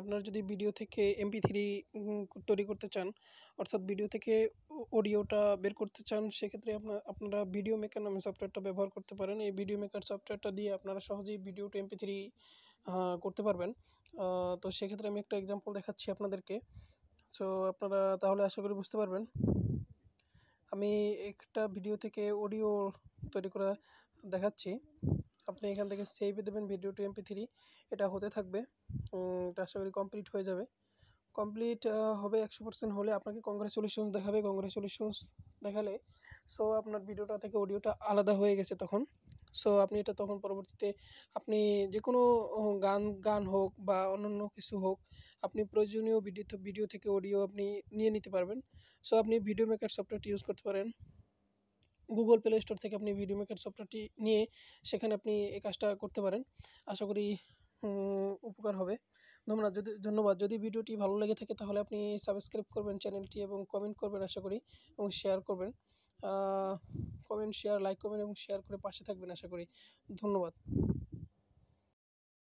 আপনারা যদি ভিডিও থেকে এমপি থ্রি তৈরি করতে চান, অর্থাৎ ভিডিও থেকে অডিওটা বের করতে চান, সেক্ষেত্রে আপনার, আপনারা ভিডিও মেকার নামে সফটওয়্যারটা ব্যবহার করতে পারেন। এই ভিডিও মেকার সফটওয়্যারটা দিয়ে আপনারা সহজেই ভিডিও টু এমপি থ্রি করতে পারবেন। তো সেক্ষেত্রে আমি একটা এক্সাম্পল দেখাচ্ছি আপনাদেরকে। সো আপনারা তাহলে আশা করি বুঝতে পারবেন। আমি একটা ভিডিও থেকে অডিও তৈরি করা দেখাচ্ছি। আপনি এখান থেকে সেভে দেবেন ভিডিও টু এমপি থ্রি এটা হতে থাকবে। এটা আশা করি কমপ্লিট হয়ে যাবে। কমপ্লিট হবে একশো পার্সেন্ট হলে আপনাকে কংগ্রাচুলেশনস দেখাবে। কংগ্রাচুলেশনস দেখালে সো আপনার ভিডিওটা থেকে অডিওটা আলাদা হয়ে গেছে তখন। সো আপনি এটা তখন পরবর্তীতে আপনি যে কোনো গান গান হোক বা অন্যান্য কিছু হোক, আপনি প্রয়োজনীয় ভিডিও ভিডিও থেকে অডিও আপনি নিয়ে নিতে পারবেন। সো আপনি ভিডিও মেকার সফটওয়্যারটি ইউজ করতে পারেন। গুগল প্লে স্টোর থেকে আপনি ভিডিও মেকার সফটওয়্যারটি নিয়ে সেখানে আপনি এই কাজটা করতে পারেন। আশা করি উপকার হবে। ধন্যবাদ। যদি ধন্যবাদ। যদি ভিডিওটি ভালো লেগে থাকে তাহলে আপনি সাবস্ক্রাইব করবেন চ্যানেলটি এবং কমেন্ট করবেন আশা করি, এবং শেয়ার করবেন। কমেন্ট শেয়ার লাইক করবেন এবং শেয়ার করে পাশে থাকবেন আশা করি। ধন্যবাদ।